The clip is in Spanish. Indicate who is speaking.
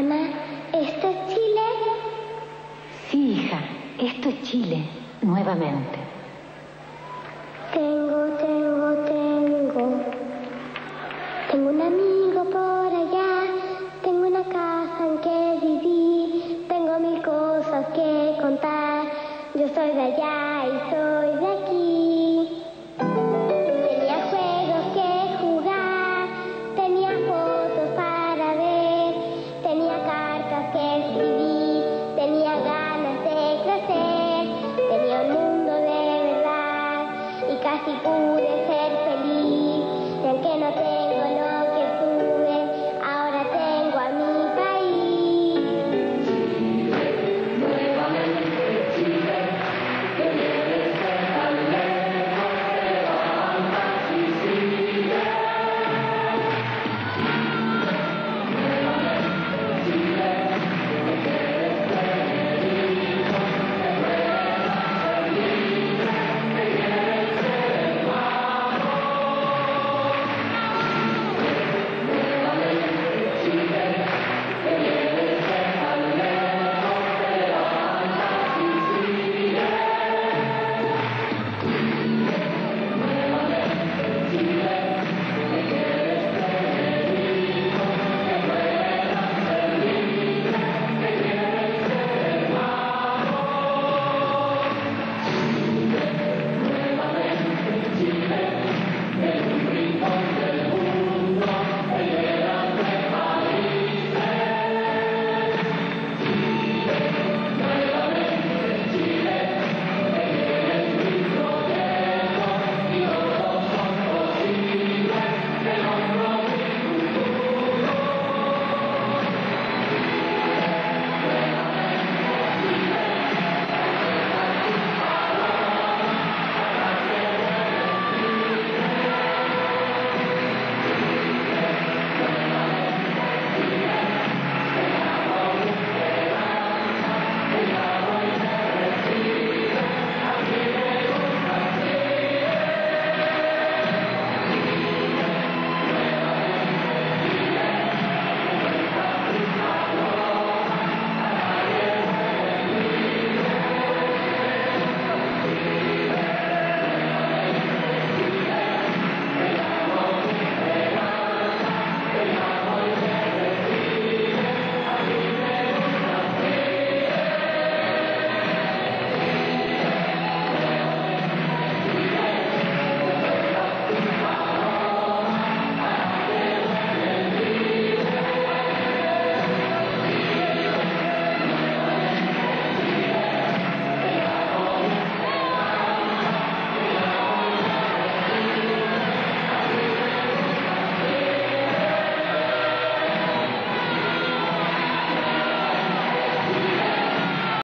Speaker 1: Mamá, ¿esto es Chile? Sí, hija, esto es Chile, nuevamente.
Speaker 2: Tengo, tengo, tengo. Tengo un amigo por allá, tengo una casa en que vivir, tengo mil cosas que contar. Yo soy de allá y soy...